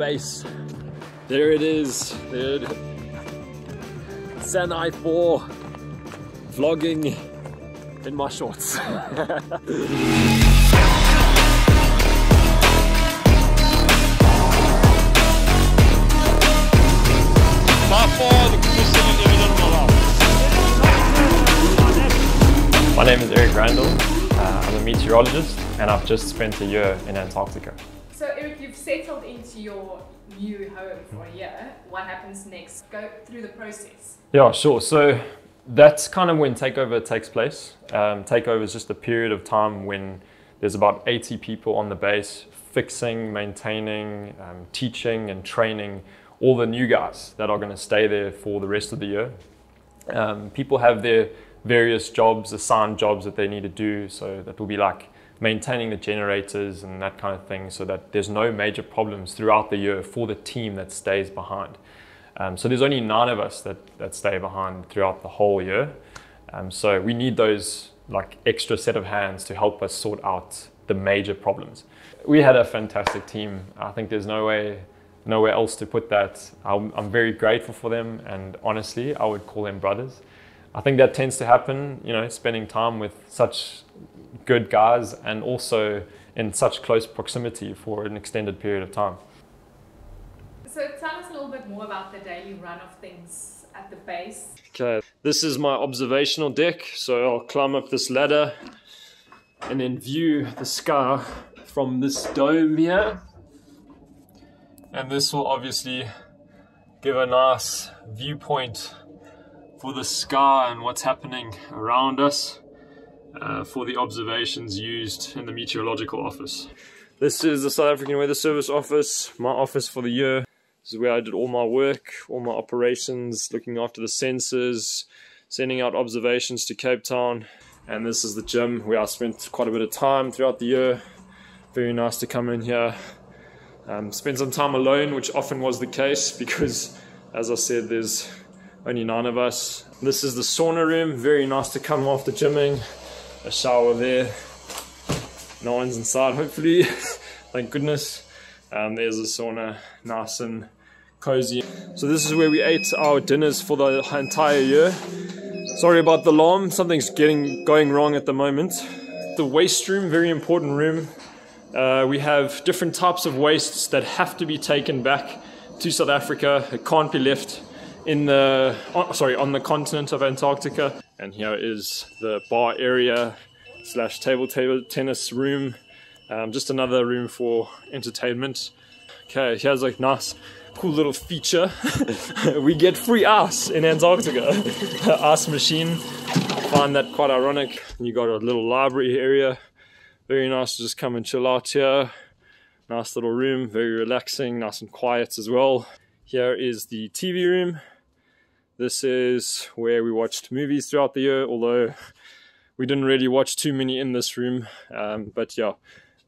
base. There it is, dude. SANAE 4 vlogging in my shorts. My name is Eric Randall. Uh, I'm a meteorologist and I've just spent a year in Antarctica. So Eric, you've settled into your new home for a year. What happens next? Go through the process. Yeah, sure. So that's kind of when takeover takes place. Um, takeover is just a period of time when there's about 80 people on the base fixing, maintaining, um, teaching, and training all the new guys that are going to stay there for the rest of the year. Um, people have their various jobs, assigned jobs that they need to do. So that will be like maintaining the generators and that kind of thing so that there's no major problems throughout the year for the team that stays behind. Um, so there's only nine of us that, that stay behind throughout the whole year. Um, so we need those like extra set of hands to help us sort out the major problems. We had a fantastic team. I think there's no way, nowhere else to put that. I'm, I'm very grateful for them, and honestly, I would call them brothers. I think that tends to happen, you know, spending time with such good guys and also in such close proximity for an extended period of time. So tell us a little bit more about the daily run of things at the base. Okay, this is my observational deck. So I'll climb up this ladder and then view the sky from this dome here. And this will obviously give a nice viewpoint for the sky and what's happening around us uh, for the observations used in the meteorological office. This is the South African Weather Service office, my office for the year. This is where I did all my work, all my operations, looking after the sensors, sending out observations to Cape Town. And this is the gym where I spent quite a bit of time throughout the year. Very nice to come in here, um, spend some time alone, which often was the case because, as I said, there's only nine of us. This is the sauna room, very nice to come after gymming. A shower there. No one's inside, hopefully. Thank goodness. Um, there's a sauna, nice and cozy. So this is where we ate our dinners for the entire year. Sorry about the alarm, something's getting going wrong at the moment. The waste room, very important room. Uh, we have different types of wastes that have to be taken back to South Africa. It can't be left in the oh, sorry on the continent of Antarctica. And here is the bar area slash table table tennis room. Um, just another room for entertainment. Okay, here's a nice, cool little feature. we get free ice in Antarctica. ice machine. Find that quite ironic. You got a little library area. Very nice to just come and chill out here. Nice little room, very relaxing, nice and quiet as well. Here is the TV room. This is where we watched movies throughout the year, although we didn't really watch too many in this room. Um, but yeah,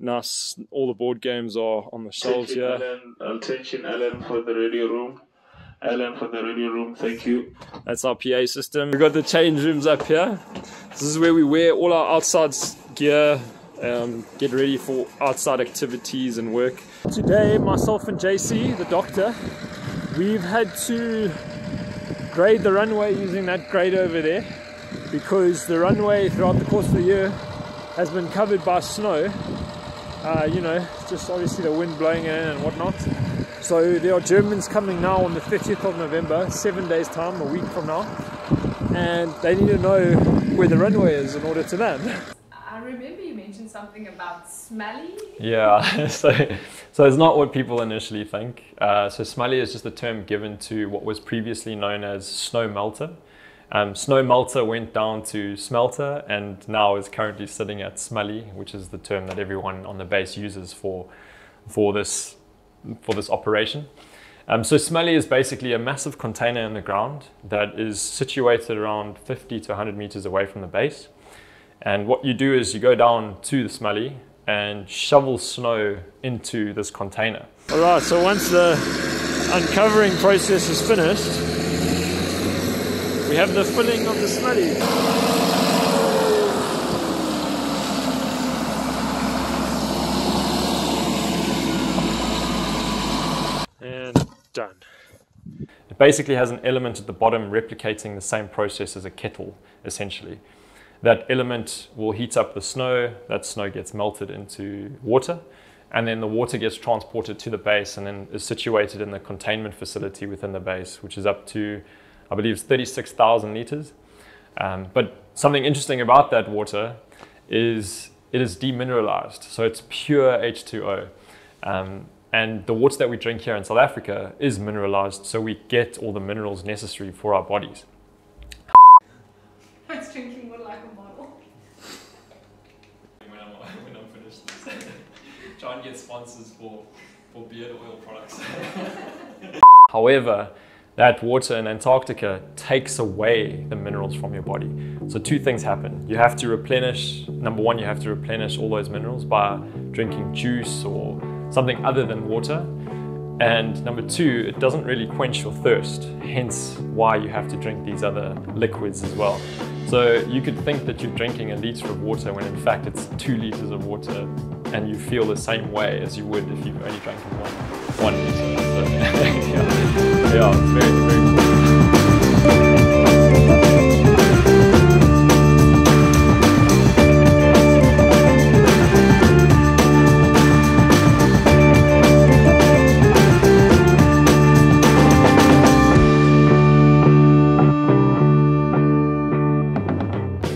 nice. All the board games are on the shelves here. Alan, attention, Alan, for the radio room. Alan, for the radio room, thank you. That's our PA system. We've got the change rooms up here. This is where we wear all our outside gear, um, get ready for outside activities and work. Today, myself and JC, the doctor, we've had to grade the runway using that grade over there because the runway throughout the course of the year has been covered by snow. Uh, you know, just obviously the wind blowing in and whatnot. So there are Germans coming now on the 30th of November, seven days time, a week from now, and they need to know where the runway is in order to land. Mentioned something about smelly. Yeah, so, so it's not what people initially think. Uh, so smelly is just a term given to what was previously known as snow melter. Um, snow melter went down to smelter and now is currently sitting at smelly, which is the term that everyone on the base uses for, for, this, for this operation. Um, so smelly is basically a massive container in the ground that is situated around 50 to 100 meters away from the base. And what you do is you go down to the smelly and shovel snow into this container. Alright, so once the uncovering process is finished, we have the filling of the smelly. And done. It basically has an element at the bottom replicating the same process as a kettle, essentially. That element will heat up the snow, that snow gets melted into water, and then the water gets transported to the base and then is situated in the containment facility within the base, which is up to, I believe, 36,000 liters. Um, but something interesting about that water is it is demineralized, so it's pure H2O. Um, and the water that we drink here in South Africa is mineralized, so we get all the minerals necessary for our bodies. It's drinking water like a model. When I'm, when I'm finished this, try and get sponsors for, for beard oil products. However, that water in Antarctica takes away the minerals from your body. So two things happen. You have to replenish, number one, you have to replenish all those minerals by drinking juice or something other than water. And number two, it doesn't really quench your thirst, hence why you have to drink these other liquids as well. So you could think that you're drinking a liter of water when in fact it's two liters of water and you feel the same way as you would if you've only drank one, one liter. Yeah, yeah, very, very